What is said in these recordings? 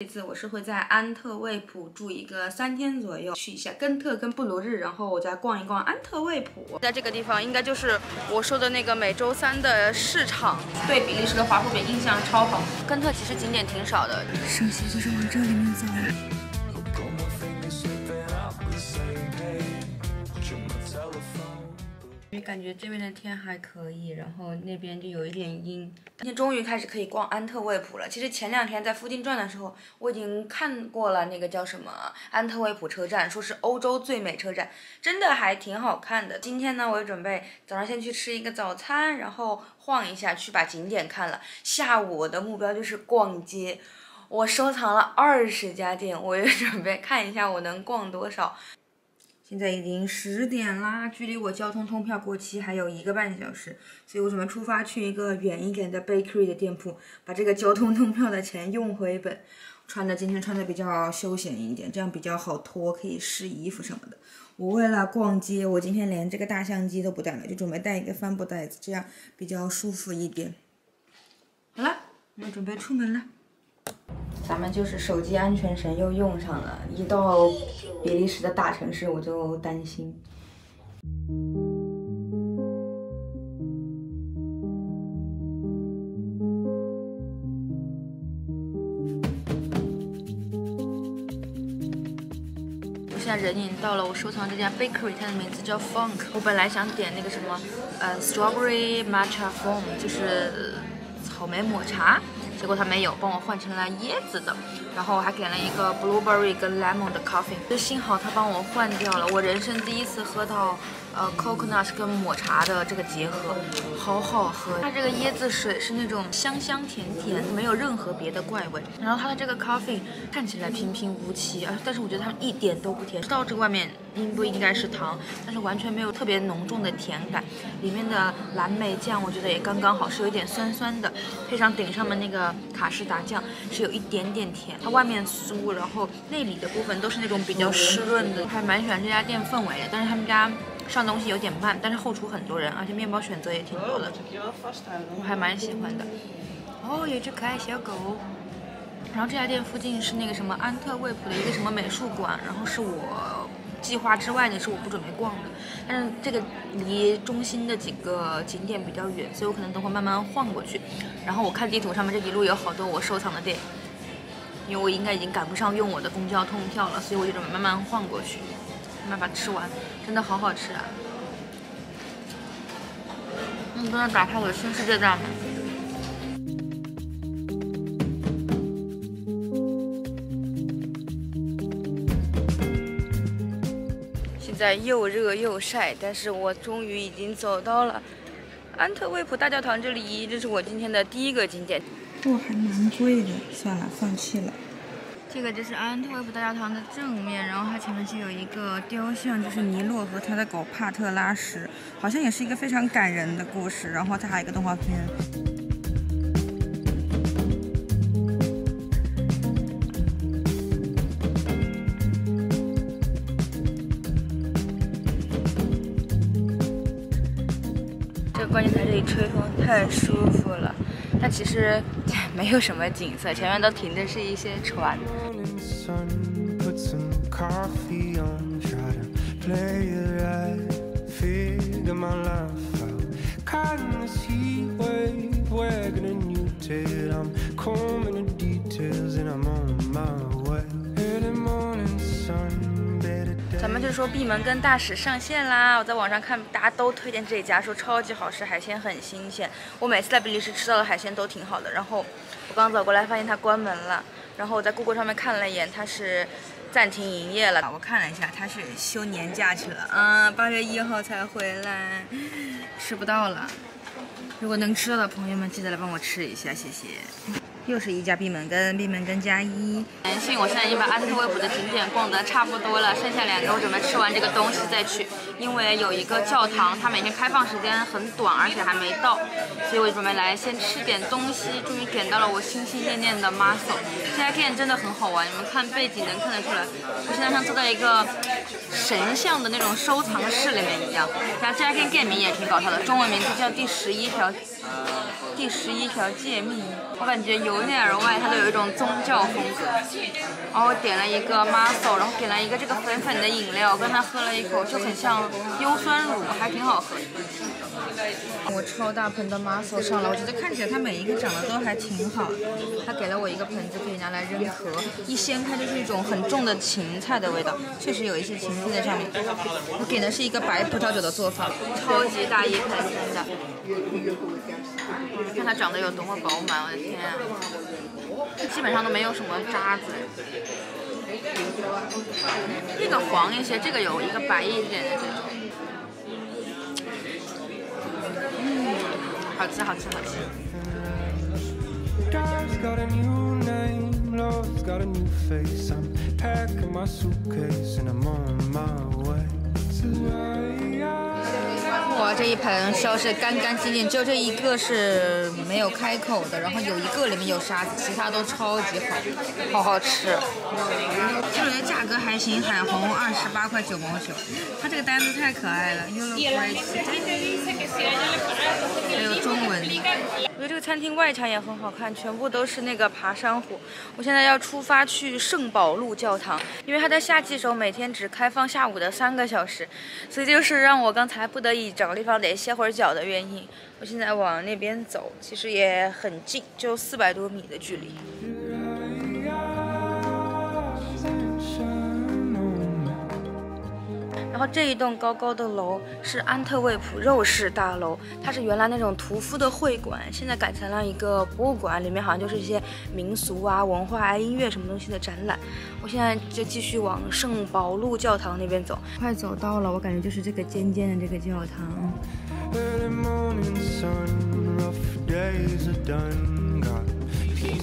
这次我是会在安特卫普住一个三天左右，去一下根特跟布鲁日，然后我再逛一逛安特卫普。在这个地方应该就是我说的那个每周三的市场。对比利时的华夫饼印象超好。根特其实景点挺少的，首先就是往这里感觉这边的天还可以，然后那边就有一点阴。今天终于开始可以逛安特卫普了。其实前两天在附近转的时候，我已经看过了那个叫什么安特卫普车站，说是欧洲最美车站，真的还挺好看的。今天呢，我准备早上先去吃一个早餐，然后晃一下去把景点看了。下午我的目标就是逛街，我收藏了二十家店，我也准备看一下我能逛多少。现在已经十点啦，距离我交通通票过期还有一个半小时，所以我准备出发去一个远一点的 bakery 的店铺，把这个交通通票的钱用回本。穿的今天穿的比较休闲一点，这样比较好脱，可以试衣服什么的。我为了逛街，我今天连这个大相机都不带了，就准备带一个帆布袋子，这样比较舒服一点。好了，我们准备出门了。咱们就是手机安全绳又用上了，一到比利时的大城市我就担心。我现在人已经到了，我收藏这家 bakery，它的名字叫 Funk。我本来想点那个什么，呃，strawberry matcha foam，就是草莓抹茶。结果他没有帮我换成了椰子的，然后我还点了一个 blueberry 跟 lemon 的 coffee，就幸好他帮我换掉了。我人生第一次喝到。呃，coconut 跟抹茶的这个结合，好好喝。它这个椰子水是那种香香甜甜，没有任何别的怪味。然后它的这个 coffee 看起来平平无奇啊，但是我觉得它一点都不甜。不知道这个外面应不应该是糖，但是完全没有特别浓重的甜感。里面的蓝莓酱我觉得也刚刚好，是有点酸酸的，配上顶上的那个卡士达酱，是有一点点甜。它外面酥，然后内里的部分都是那种比较湿润的，还蛮喜欢这家店氛围的。但是他们家。上东西有点慢，但是后厨很多人，而且面包选择也挺多的，我还蛮喜欢的。哦，有只可爱小狗。然后这家店附近是那个什么安特卫普的一个什么美术馆，然后是我计划之外的，是我不准备逛的。但是这个离中心的几个景点比较远，所以我可能等会慢慢晃过去。然后我看地图上面这一路有好多我收藏的店，因为我应该已经赶不上用我的公交通票了，所以我就准备慢慢晃过去。慢慢吃完，真的好好吃啊！你，真的打开我的新世界大门。现在又热又晒，但是我终于已经走到了安特卫普大教堂这里，这是我今天的第一个景点。不还蛮贵的，算了，放弃了。这个就是安特卫普大教堂的正面，然后它前面是有一个雕像，就是尼洛和他的狗帕特拉什，好像也是一个非常感人的故事。然后它还有一个动画片。这个观景台这里吹风太舒服了。它其实 没有什么景色，前面都停的是一些船。是说闭门羹大使上线啦！我在网上看，大家都推荐这家，说超级好吃，海鲜很新鲜。我每次在比利时吃到的海鲜都挺好的。然后我刚走过来，发现它关门了。然后我在 Google 上面看了一眼，它是暂停营业了。我看了一下，它是休年假去了，嗯，八月一号才回来，吃不到了。如果能吃到的朋友们，记得来帮我吃一下，谢谢。又是一家闭门羹，闭门羹加一。很幸我现在已经把安特卫普的景点逛得差不多了，剩下两个我准备吃完这个东西再去。因为有一个教堂，它每天开放时间很短，而且还没到，所以我准备来先吃点东西。终于点到了我心心念念的 muscle。这家店真的很好玩，你们看背景能看得出来，我现在像坐在一个神像的那种收藏室里面一样。然后这家店店名也挺搞笑的，中文名字叫第十一条。第十一条诫命。我感觉由内而外它都有一种宗教风格。然后点了一个 muscle，然后点了一个这个粉粉的饮料，跟他喝了一口，就很像优酸乳，还挺好喝。我超大盆的 muscle 上了，我觉得看起来它每一个长得都还挺好的。他给了我一个盆子，可以拿来扔壳，一掀开就是一种很重的芹菜的味道，确实有一些芹菜在上面。我点的是一个白葡萄酒的做法，超级大一盆真的。你看它长得有多么饱满，我的天啊！基本上都没有什么渣子。这个黄一些，这个有一个白一点的这种。嗯，好吃好吃好吃。这一盆收拾干干净净，就这一个是没有开口的，然后有一个里面有沙子，其他都超级好，好好吃。这里的价格还行，海虹二十八块九毛九，它这个单子太可爱了，You look great。还有中文。我觉得这个餐厅外墙也很好看，全部都是那个爬山虎。我现在要出发去圣保禄教堂，因为它在夏季时候每天只开放下午的三个小时，所以就是让我刚才不得已找个地方得歇会儿脚的原因。我现在往那边走，其实也很近，就四百多米的距离。然后这一栋高高的楼是安特卫普肉市大楼，它是原来那种屠夫的会馆，现在改成了一个博物馆，里面好像就是一些民俗啊、文化啊、音乐什么东西的展览。我现在就继续往圣保禄教堂那边走，快走到了，我感觉就是这个尖尖的这个教堂。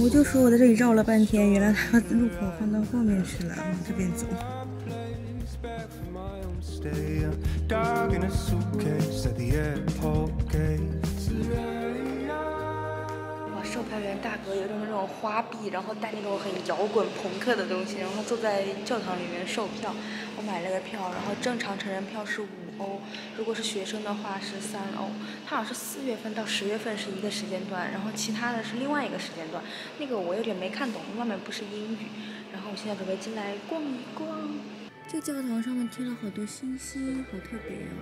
我就说我在这里绕了半天，原来他把路口放到后面去了，往这边走。哇，售票员大哥有种那种花臂，然后戴那种很摇滚朋克的东西，然后坐在教堂里面售票。我买了个票，然后正常成人票是五欧，如果是学生的话是三欧。他好像是四月份到十月份是一个时间段，然后其他的是另外一个时间段。那个我有点没看懂，外面不是英语。然后我现在准备进来逛一逛。这教堂上面贴了好多星星，好特别啊。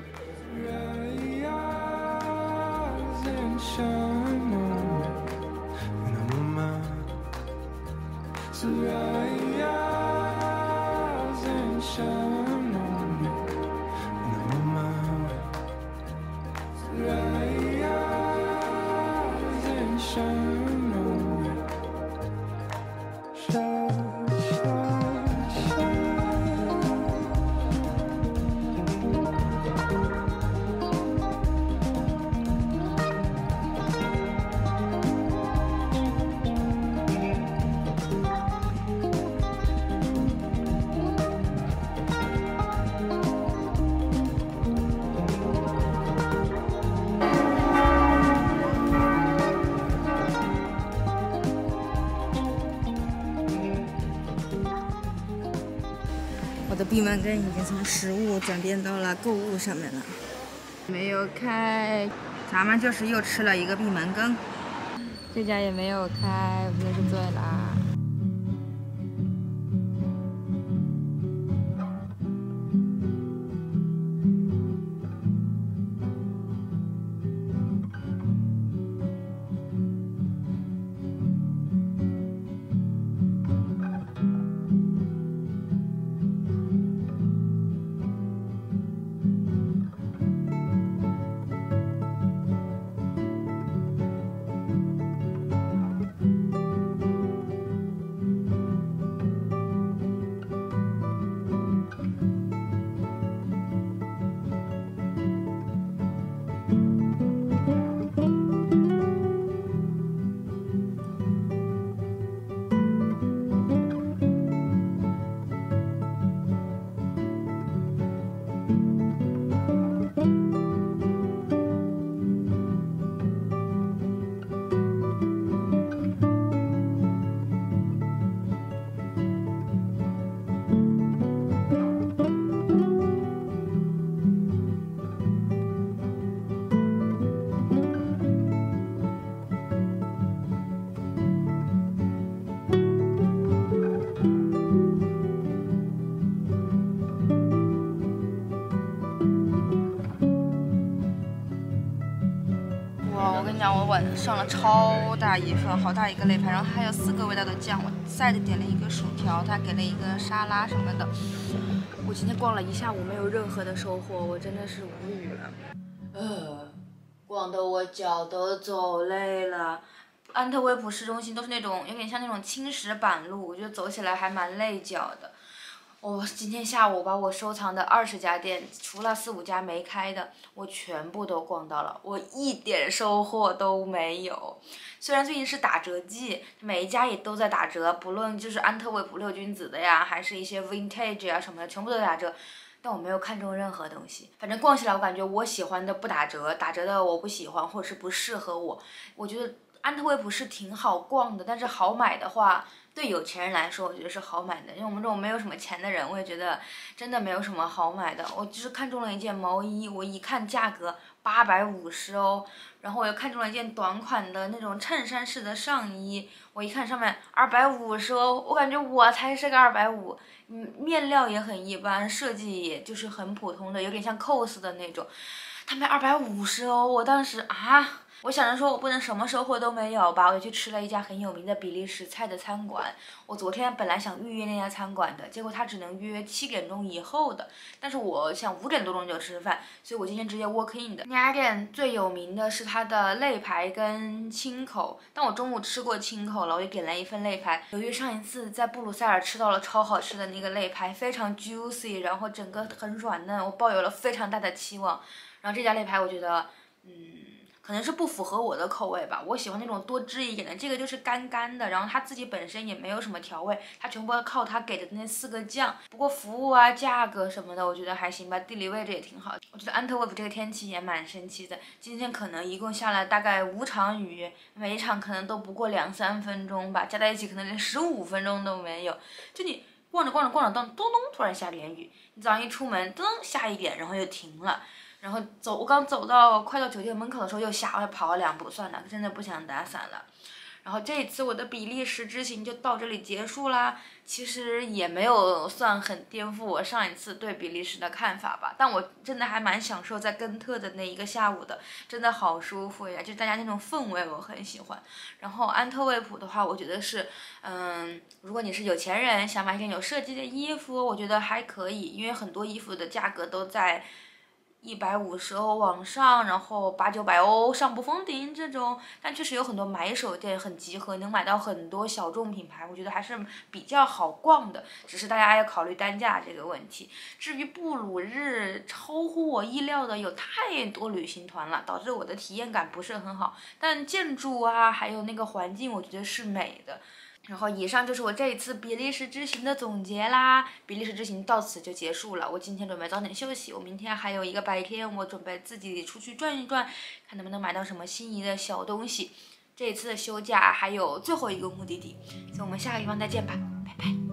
闭门羹已经从食物转变到了购物上面了，没有开，咱们就是又吃了一个闭门羹。这家也没有开，我真是醉啦。上了超大一份，好大一个肋排，然后它还有四个味道的酱。我 side 点了一个薯条，他给了一个沙拉什么的。我今天逛了一下午，没有任何的收获，我真的是无语了。呃，逛得我脚都走累了。安特卫普市中心都是那种有点像那种青石板路，我觉得走起来还蛮累脚的。我今天下午把我收藏的二十家店，除了四五家没开的，我全部都逛到了，我一点收获都没有。虽然最近是打折季，每一家也都在打折，不论就是安特卫普六君子的呀，还是一些 vintage 啊什么的，全部都在打折。但我没有看中任何东西，反正逛起来我感觉我喜欢的不打折，打折的我不喜欢或者是不适合我。我觉得安特卫普是挺好逛的，但是好买的话。对有钱人来说，我觉得是好买的。因为我们这种没有什么钱的人，我也觉得真的没有什么好买的。我就是看中了一件毛衣，我一看价格八百五十欧，然后我又看中了一件短款的那种衬衫式的上衣，我一看上面二百五十欧，我感觉我才是个二百五，嗯，面料也很一般，设计也就是很普通的，有点像 cos 的那种，他卖二百五十欧，我当时啊。我想着说，我不能什么收获都没有吧，我就去吃了一家很有名的比利时菜的餐馆。我昨天本来想预约那家餐馆的，结果他只能约七点钟以后的。但是我想五点多钟就吃饭，所以我今天直接 walk in 的。那家店最有名的是它的肋排跟清口，但我中午吃过清口了，我就点了一份肋排。由于上一次在布鲁塞尔吃到了超好吃的那个肋排，非常 juicy，然后整个很软嫩，我抱有了非常大的期望。然后这家肋排我觉得，嗯。可能是不符合我的口味吧，我喜欢那种多汁一点的，这个就是干干的，然后它自己本身也没有什么调味，它全部靠它给的那四个酱。不过服务啊、价格什么的，我觉得还行吧，地理位置也挺好。我觉得安特卫普这个天气也蛮神奇的，今天可能一共下了大概五场雨，每一场可能都不过两三分钟吧，加在一起可能连十五分钟都没有。就你逛着逛着逛着，当咚咚突然下点雨，你早上一出门噔下一点，然后又停了。然后走，我刚走到快到酒店门口的时候又下，我跑了两步，算了，真的不想打伞了。然后这一次我的比利时之行就到这里结束啦。其实也没有算很颠覆我上一次对比利时的看法吧，但我真的还蛮享受在根特的那一个下午的，真的好舒服呀，就大家那种氛围我很喜欢。然后安特卫普的话，我觉得是，嗯，如果你是有钱人，想买一件有设计的衣服，我觉得还可以，因为很多衣服的价格都在。一百五十欧往上，然后八九百欧上不封顶这种，但确实有很多买手店很集合，能买到很多小众品牌，我觉得还是比较好逛的。只是大家要考虑单价这个问题。至于布鲁日，超乎我意料的有太多旅行团了，导致我的体验感不是很好。但建筑啊，还有那个环境，我觉得是美的。然后以上就是我这一次比利时之行的总结啦，比利时之行到此就结束了。我今天准备早点休息，我明天还有一个白天，我准备自己出去转一转，看能不能买到什么心仪的小东西。这一次的休假还有最后一个目的地，所以我们下个地方再见吧，拜拜。